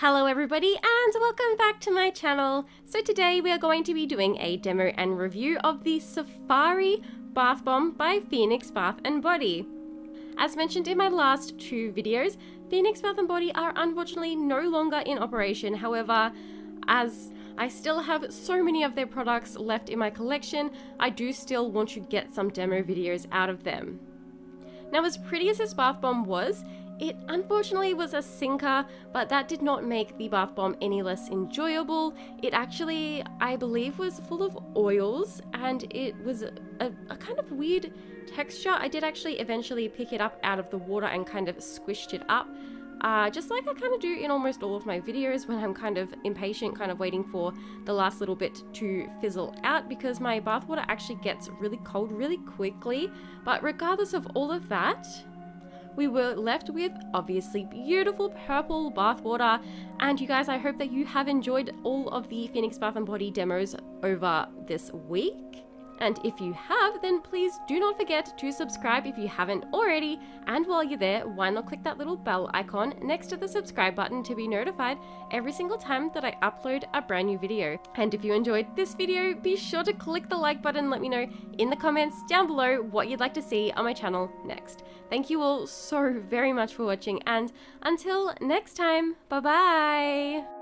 Hello everybody and welcome back to my channel. So today we are going to be doing a demo and review of the Safari Bath Bomb by Phoenix Bath & Body. As mentioned in my last two videos, Phoenix Bath & Body are unfortunately no longer in operation. However, as I still have so many of their products left in my collection, I do still want to get some demo videos out of them. Now as pretty as this bath bomb was, it unfortunately was a sinker, but that did not make the bath bomb any less enjoyable. It actually, I believe, was full of oils and it was a, a, kind of weird texture. I did actually eventually pick it up out of the water and kind of squished it up. Uh, just like I kind of do in almost all of my videos when I'm kind of impatient, kind of waiting for the last little bit to fizzle out because my bathwater actually gets really cold really quickly. But regardless of all of that, we were left with obviously beautiful purple bathwater. And you guys, I hope that you have enjoyed all of the Phoenix Bath & Body demos over this week. And if you have, then please do not forget to subscribe if you haven't already. And while you're there, why not click that little bell icon next to the subscribe button to be notified every single time that I upload a brand new video. And if you enjoyed this video, be sure to click the like button let me know in the comments down below what you'd like to see on my channel next. Thank you all so very much for watching and until next time, bye bye!